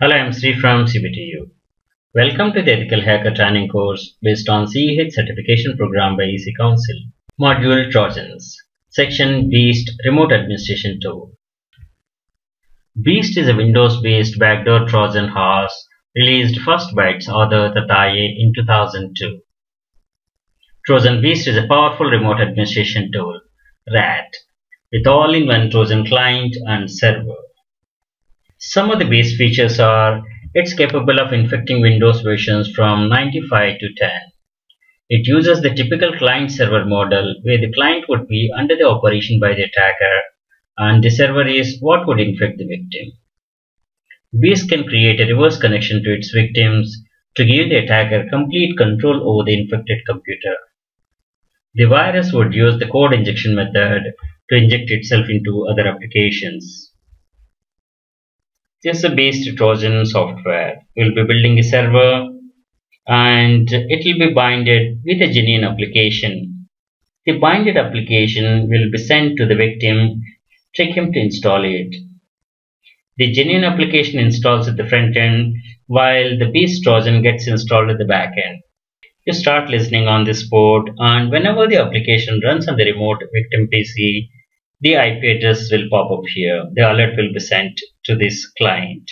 Hello, I'm Sri from CBTU. Welcome to the Ethical Hacker Training course based on CEH certification program by EC Council. Module Trojans. Section Beast Remote Administration Tool. Beast is a Windows-based backdoor Trojan horse released first by its author Tataye in 2002. Trojan Beast is a powerful remote administration tool, RAT, with all-in-one Trojan client and server. Some of the Beast features are it's capable of infecting Windows versions from 95 to 10. It uses the typical client-server model where the client would be under the operation by the attacker and the server is what would infect the victim. Beast can create a reverse connection to its victims to give the attacker complete control over the infected computer. The virus would use the code injection method to inject itself into other applications. Is a Beast Trojan software. We'll be building a server and it will be binded with a genuine application. The binded application will be sent to the victim, trick him to install it. The genuine application installs at the front end while the Beast Trojan gets installed at the back end. You start listening on this port and whenever the application runs on the remote victim PC, the IP address will pop up here. The alert will be sent to this client.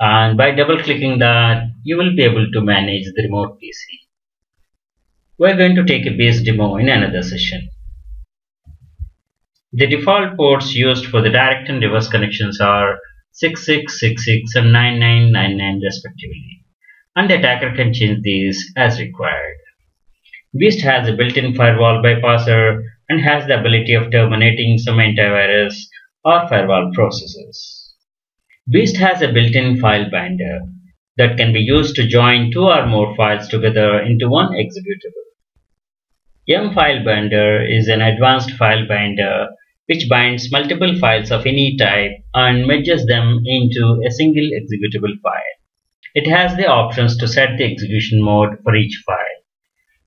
And by double clicking that, you will be able to manage the remote PC. We're going to take a Beast demo in another session. The default ports used for the direct and reverse connections are 6666 and 9999 respectively. And the attacker can change these as required. Beast has a built-in firewall bypasser and has the ability of terminating some antivirus or firewall processes. Beast has a built-in file binder that can be used to join two or more files together into one executable. M-File Binder is an advanced file binder which binds multiple files of any type and merges them into a single executable file. It has the options to set the execution mode for each file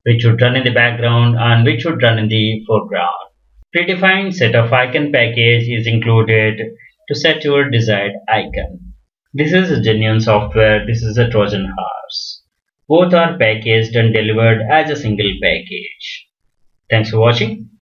which would run in the background and which would run in the foreground. Predefined set of icon package is included to set your desired icon. This is a genuine software, this is a Trojan horse. Both are packaged and delivered as a single package. Thanks for watching.